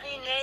mariner